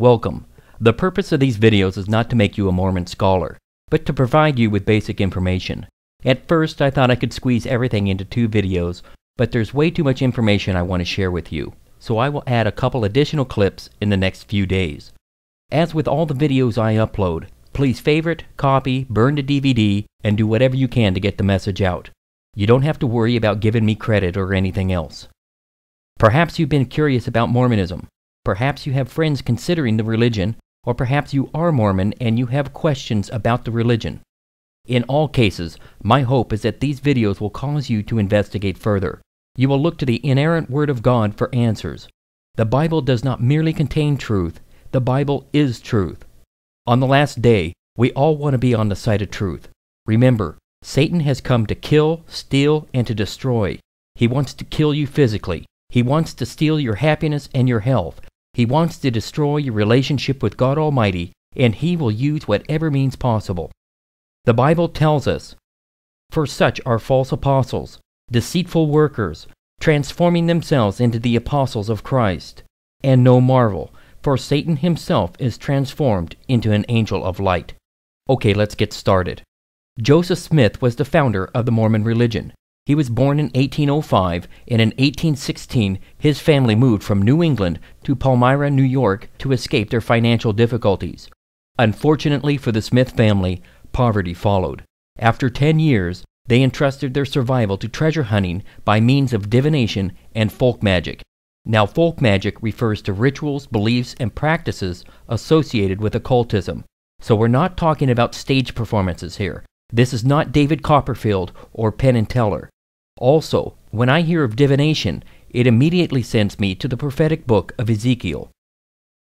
Welcome. The purpose of these videos is not to make you a Mormon scholar, but to provide you with basic information. At first, I thought I could squeeze everything into two videos, but there's way too much information I want to share with you, so I will add a couple additional clips in the next few days. As with all the videos I upload, please favorite, copy, burn the DVD, and do whatever you can to get the message out. You don't have to worry about giving me credit or anything else. Perhaps you've been curious about Mormonism. Perhaps you have friends considering the religion, or perhaps you are Mormon and you have questions about the religion. In all cases, my hope is that these videos will cause you to investigate further. You will look to the inerrant Word of God for answers. The Bible does not merely contain truth, the Bible is truth. On the last day, we all want to be on the side of truth. Remember, Satan has come to kill, steal, and to destroy. He wants to kill you physically. He wants to steal your happiness and your health. He wants to destroy your relationship with God Almighty, and he will use whatever means possible. The Bible tells us, For such are false apostles, deceitful workers, transforming themselves into the apostles of Christ. And no marvel, for Satan himself is transformed into an angel of light. Okay, let's get started. Joseph Smith was the founder of the Mormon religion. He was born in 1805, and in 1816 his family moved from New England to Palmyra, New York to escape their financial difficulties. Unfortunately for the Smith family, poverty followed. After 10 years, they entrusted their survival to treasure hunting by means of divination and folk magic. Now, folk magic refers to rituals, beliefs, and practices associated with occultism. So, we're not talking about stage performances here. This is not David Copperfield or Penn and Teller. Also, when I hear of divination, it immediately sends me to the prophetic book of Ezekiel.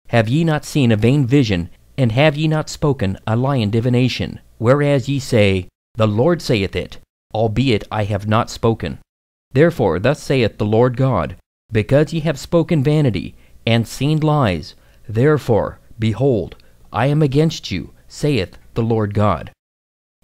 Have ye not seen a vain vision, and have ye not spoken a lying divination, whereas ye say, The Lord saith it, albeit I have not spoken? Therefore, thus saith the Lord God, Because ye have spoken vanity, and seen lies, therefore, behold, I am against you, saith the Lord God.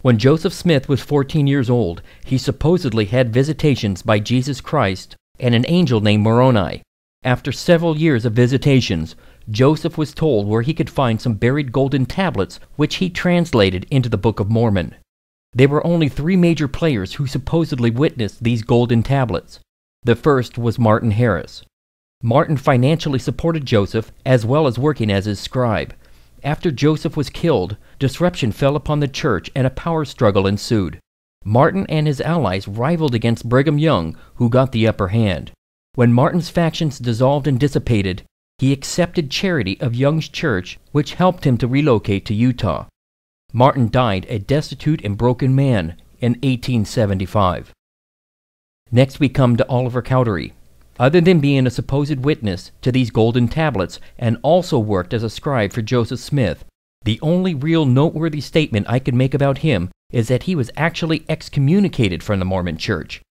When Joseph Smith was 14 years old, he supposedly had visitations by Jesus Christ and an angel named Moroni. After several years of visitations, Joseph was told where he could find some buried golden tablets, which he translated into the Book of Mormon. There were only three major players who supposedly witnessed these golden tablets. The first was Martin Harris. Martin financially supported Joseph as well as working as his scribe. After Joseph was killed, disruption fell upon the church and a power struggle ensued. Martin and his allies rivaled against Brigham Young, who got the upper hand. When Martin's factions dissolved and dissipated, he accepted charity of Young's church, which helped him to relocate to Utah. Martin died a destitute and broken man in 1875. Next, we come to Oliver Cowdery. Other than being a supposed witness to these golden tablets and also worked as a scribe for Joseph Smith, the only real noteworthy statement I can make about him is that he was actually excommunicated from the Mormon Church.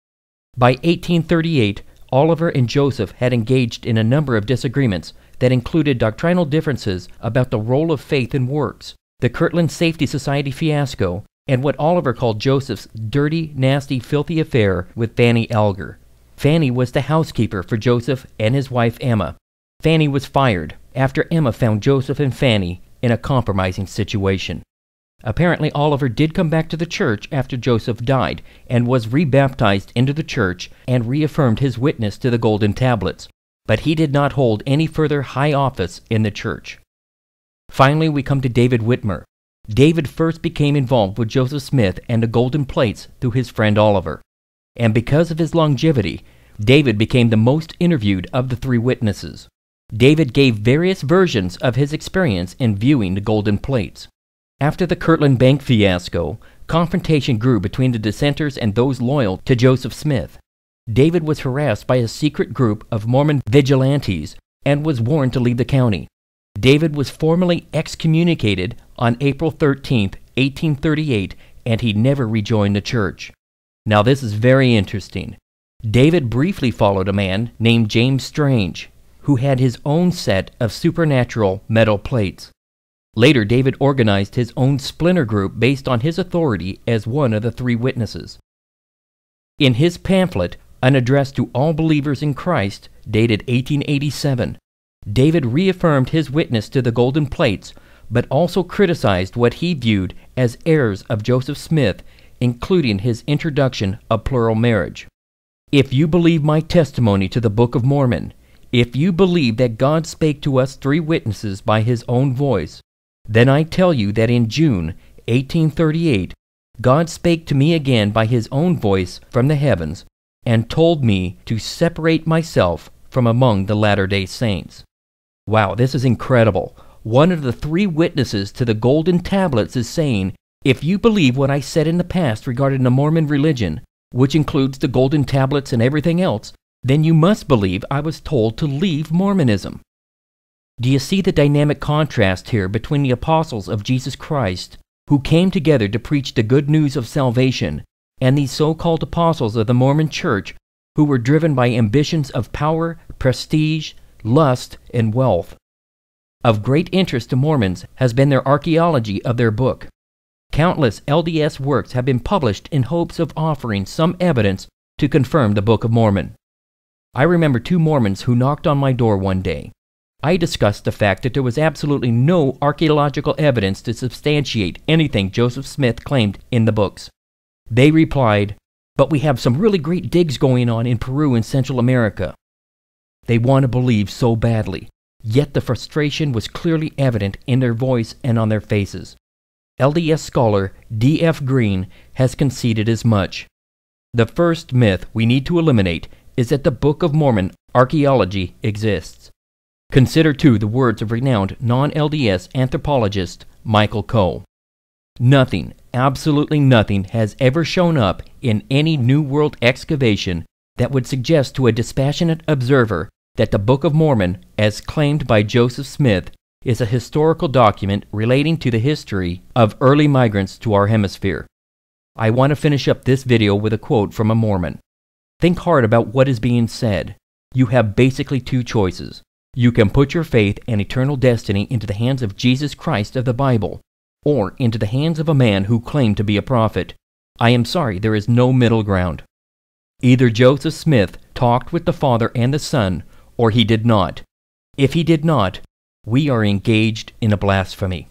By 1838, Oliver and Joseph had engaged in a number of disagreements that included doctrinal differences about the role of faith in works, the Kirtland Safety Society fiasco, and what Oliver called Joseph's dirty, nasty, filthy affair with Fanny Alger. Fanny was the housekeeper for Joseph and his wife Emma. Fanny was fired after Emma found Joseph and Fanny in a compromising situation. Apparently, Oliver did come back to the church after Joseph died and was rebaptized into the church and reaffirmed his witness to the golden tablets, but he did not hold any further high office in the church. Finally, we come to David Whitmer. David first became involved with Joseph Smith and the golden plates through his friend Oliver. And because of his longevity, David became the most interviewed of the three witnesses. David gave various versions of his experience in viewing the golden plates. After the Kirtland Bank fiasco, confrontation grew between the dissenters and those loyal to Joseph Smith. David was harassed by a secret group of Mormon vigilantes and was warned to leave the county. David was formally excommunicated on April 13, 1838, and he never rejoined the church. Now, this is very interesting. David briefly followed a man named James Strange, who had his own set of supernatural metal plates. Later, David organized his own splinter group based on his authority as one of the three witnesses. In his pamphlet, An Address to All Believers in Christ, dated 1887, David reaffirmed his witness to the golden plates, but also criticized what he viewed as errors of Joseph Smith, including his introduction of plural marriage. If you believe my testimony to the Book of Mormon, if you believe that God spake to us three witnesses by his own voice, then I tell you that in June 1838, God spake to me again by his own voice from the heavens, and told me to separate myself from among the Latter day Saints. Wow, this is incredible. One of the three witnesses to the golden tablets is saying, If you believe what I said in the past regarding the Mormon religion, which includes the golden tablets and everything else, then you must believe I was told to leave Mormonism. Do you see the dynamic contrast here between the apostles of Jesus Christ, who came together to preach the good news of salvation, and these so called apostles of the Mormon Church, who were driven by ambitions of power, prestige, lust, and wealth? Of great interest to Mormons has been their archaeology of their book. Countless LDS works have been published in hopes of offering some evidence to confirm the Book of Mormon. I remember two Mormons who knocked on my door one day. I discussed the fact that there was absolutely no archaeological evidence to substantiate anything Joseph Smith claimed in the books. They replied, But we have some really great digs going on in Peru and Central America. They want to believe so badly, yet the frustration was clearly evident in their voice and on their faces. LDS scholar Dee F. Green has conceded as much. The first myth we need to eliminate is that the Book of Mormon archaeology exists. Consider too the words of renowned non LDS anthropologist Michael Coe. Nothing, absolutely nothing, has ever shown up in any New World excavation that would suggest to a dispassionate observer that the Book of Mormon, as claimed by Joseph Smith, is a historical document relating to the history of early migrants to our hemisphere. I want to finish up this video with a quote from a Mormon. Think hard about what is being said. You have basically two choices. You can put your faith and eternal destiny into the hands of Jesus Christ of the Bible, or into the hands of a man who claimed to be a prophet. I am sorry, there is no middle ground. Either Joseph Smith talked with the Father and the Son, or he did not. If he did not, we are engaged in a blasphemy.